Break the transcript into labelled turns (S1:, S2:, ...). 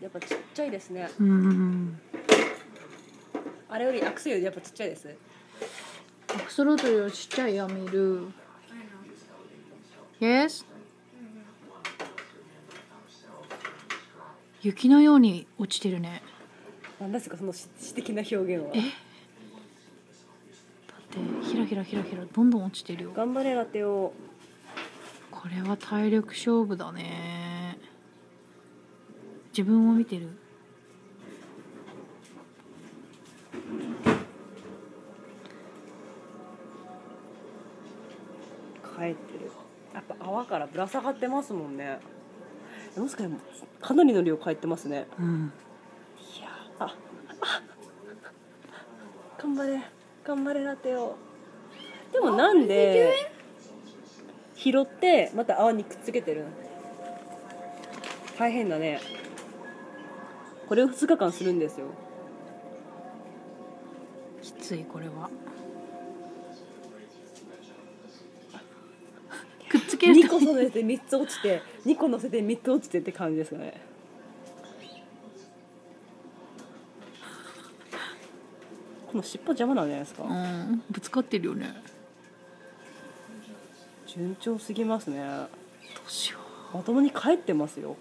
S1: やっぱちっちゃいですね。
S2: うん
S1: あれよりアクセルやっぱちっちゃいです。
S2: アクソロートよりちっちゃいアミル Yes? 雪のように落ちてるね。
S1: 何ですかその詩詩的な表現は。
S2: え？だってひらひらひらひらどんどん落ちてるよ。
S1: 頑張れラテを
S2: これは体力勝負だね自分を見てる。
S1: 帰ってる。やっぱ泡からぶら下がってますもんね。もしかしてかなりの量帰ってますね。
S2: うん。
S1: いやああ 頑張れ。頑張れラテを。でもなんで拾ってまた泡にくっつけてるの？大変だねこれを2日間するんですよ。
S2: きついこれは。くっつける
S1: 2
S2: と
S1: 個乗せて3つ落ちて2個乗せて3つ落ちてって感じですかね。この尻尾邪魔なんじゃないですか？
S2: うんぶつかってるよね。
S1: 順調すぎますね。
S2: どうしよう。
S1: まともに帰ってますよ